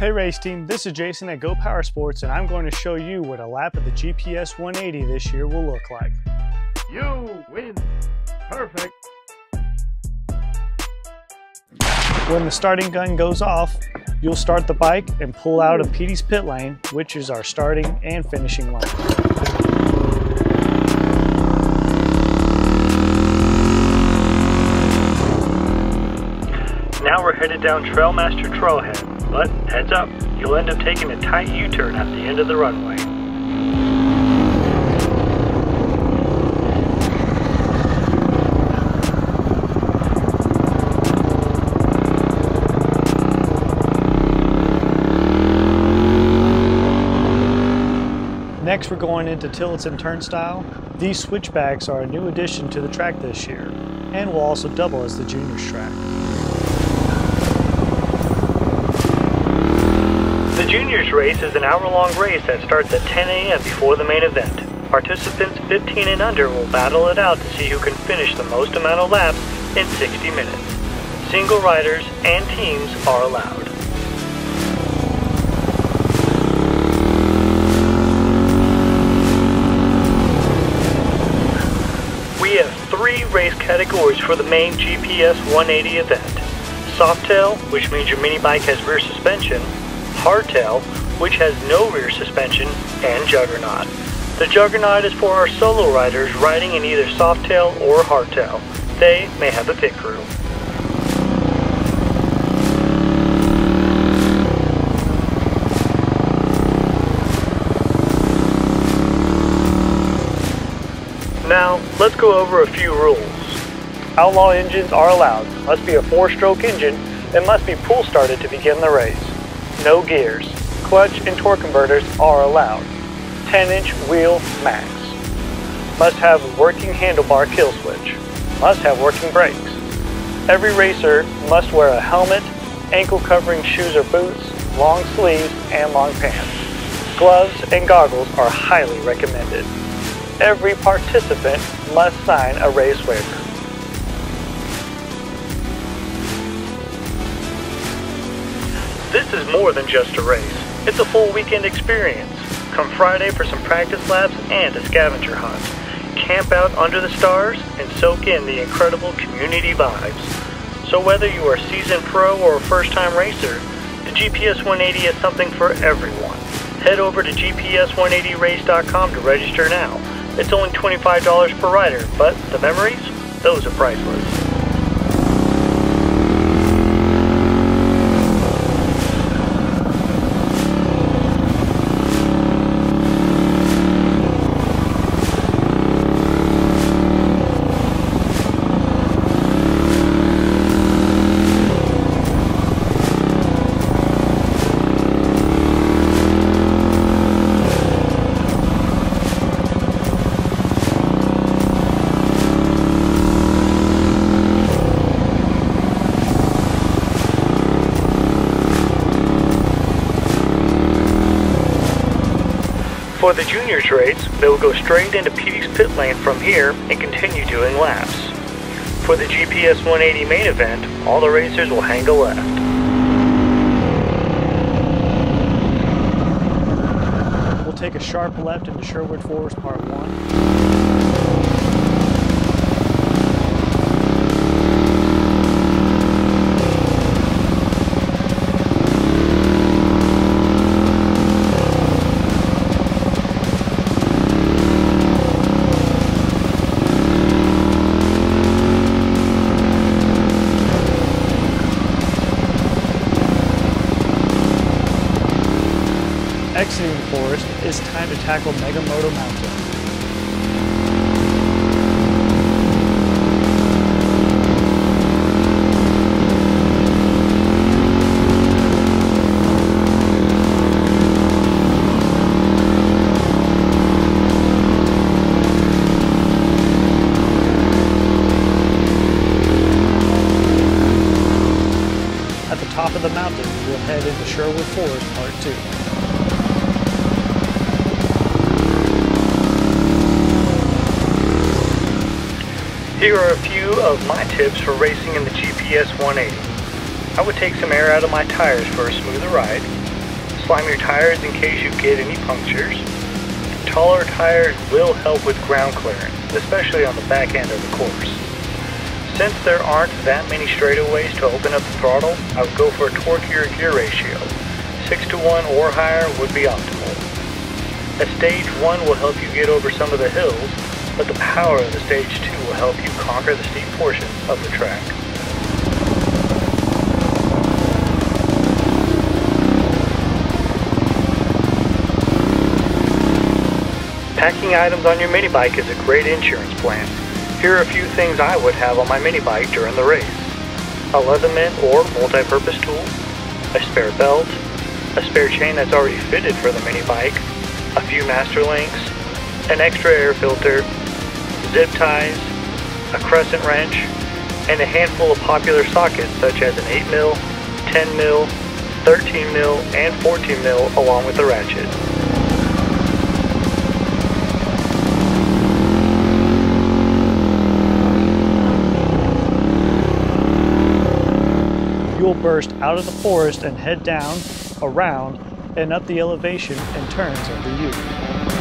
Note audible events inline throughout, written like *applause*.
Hey race team, this is Jason at Go Power Sports and I'm going to show you what a lap of the GPS 180 this year will look like. You win. Perfect. When the starting gun goes off, you'll start the bike and pull out of Petey's pit lane, which is our starting and finishing line. Now we're headed down Trailmaster Trailhead, but heads up, you'll end up taking a tight U-turn at the end of the runway. Next we're going into Tillets and Turnstile. These switchbacks are a new addition to the track this year and will also double as the juniors track. Juniors race is an hour-long race that starts at 10 a.m. before the main event. Participants 15 and under will battle it out to see who can finish the most amount of laps in 60 minutes. Single riders and teams are allowed. We have three race categories for the main GPS 180 event. Softail, which means your mini bike has rear suspension, Hardtail, which has no rear suspension, and Juggernaut. The Juggernaut is for our solo riders riding in either Softail or Hardtail. They may have a pit crew. Now, let's go over a few rules. Outlaw engines are allowed. Must be a four-stroke engine and must be pull started to begin the race. No gears. Clutch and torque converters are allowed. 10-inch wheel max. Must have working handlebar kill switch. Must have working brakes. Every racer must wear a helmet, ankle covering shoes or boots, long sleeves, and long pants. Gloves and goggles are highly recommended every participant must sign a race waiver. This is more than just a race. It's a full weekend experience. Come Friday for some practice laps and a scavenger hunt. Camp out under the stars and soak in the incredible community vibes. So whether you are a seasoned pro or a first-time racer, the GPS 180 is something for everyone. Head over to gps180race.com to register now. It's only $25 per rider, but the memories, those are priceless. For the juniors race, they will go straight into Petey's pit lane from here and continue doing laps. For the GPS 180 main event, all the racers will hang a left. We'll take a sharp left into Sherwood Forest Part 1. It's time to tackle Mega Moto Mountain. Here are a few of my tips for racing in the GPS 180. I would take some air out of my tires for a smoother ride. Slime your tires in case you get any punctures. Taller tires will help with ground clearance, especially on the back end of the course. Since there aren't that many straightaways to open up the throttle, I would go for a torque-gear gear ratio. 6 to 1 or higher would be optimal. A stage 1 will help you get over some of the hills, but the power of the stage 2 will help you conquer the steep portions of the track. Packing items on your mini bike is a great insurance plan. Here are a few things I would have on my mini bike during the race. A Leatherman or multi-purpose tool, a spare belt, a spare chain that's already fitted for the mini bike, a few master links, an extra air filter, zip ties, a crescent wrench, and a handful of popular sockets such as an 8mm, 10mm, 13mm, and 14mm along with the ratchet. You'll burst out of the forest and head down, around, and up the elevation and turns of the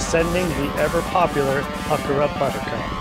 ascending the ever popular Pucker Up Buttercup.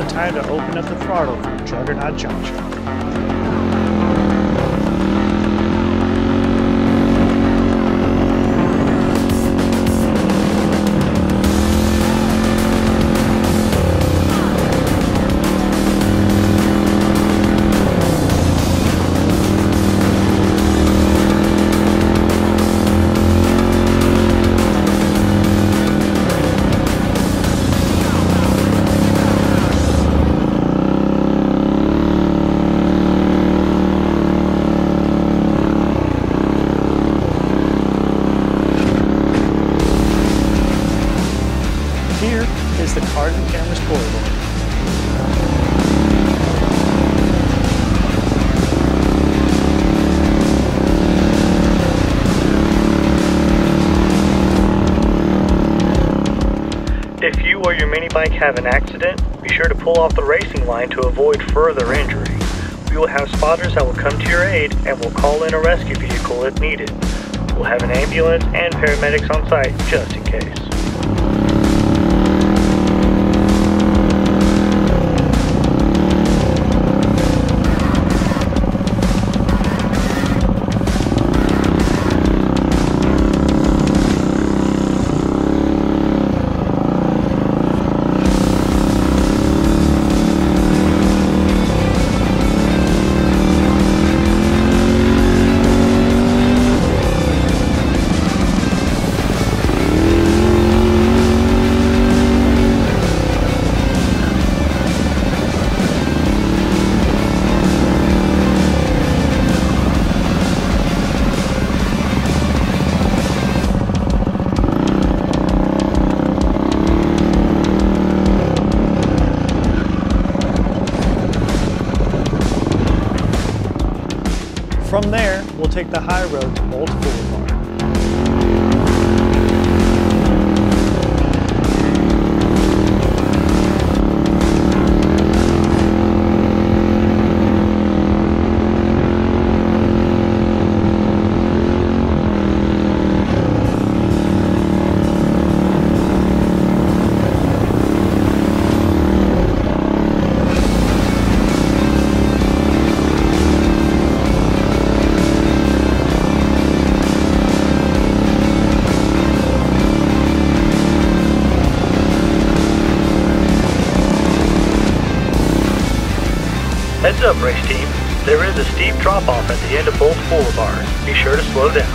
The time to open up the throttle for Juggernaut Junction. Bike have an accident, be sure to pull off the racing line to avoid further injury. We will have spotters that will come to your aid and will call in a rescue vehicle if needed. We'll have an ambulance and paramedics on site just in case. We'll take the high road to Bolt up, race team. There is a steep drop off at the end of both boulevards. Be sure to slow down.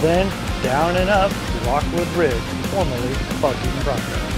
Then down and up Rockwood Ridge, formerly Bucking Bronco.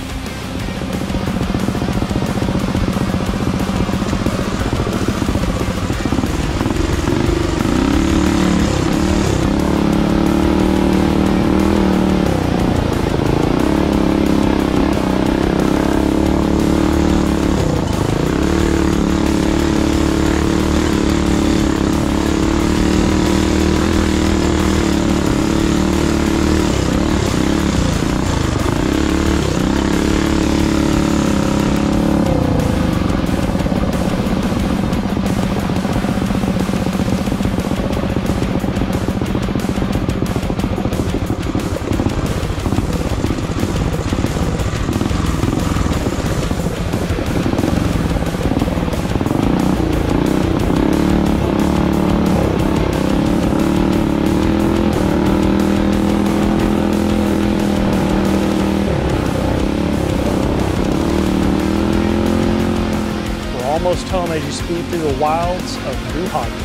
Almost home as you speed through the wilds of New.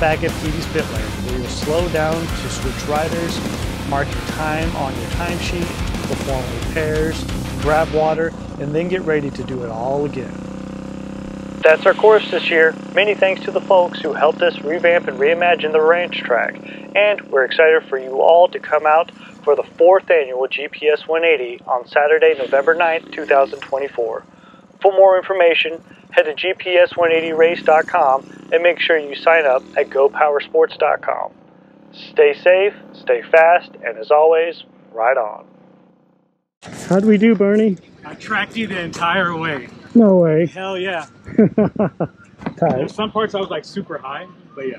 Back at Petey's Pit Lane, where you'll slow down to switch riders, mark your time on your timesheet, perform repairs, grab water, and then get ready to do it all again. That's our course this year. Many thanks to the folks who helped us revamp and reimagine the ranch track. And we're excited for you all to come out for the fourth annual GPS 180 on Saturday, November 9th, 2024. For more information, head to gps180race.com and make sure you sign up at gopowersports.com. Stay safe, stay fast, and as always, ride on. How'd we do, Bernie? I tracked you the entire way. No way. Hell yeah. *laughs* Tight. There's some parts I was like super high, but yeah.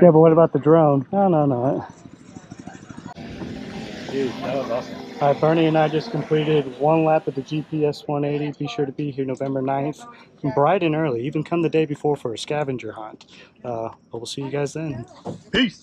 Yeah, but what about the drone? No, no, no. Dude, that was awesome. Right, Bernie and I just completed one lap of the GPS 180. Be sure to be here November 9th, bright and early. Even come the day before for a scavenger hunt. Uh, but we'll see you guys then. Peace.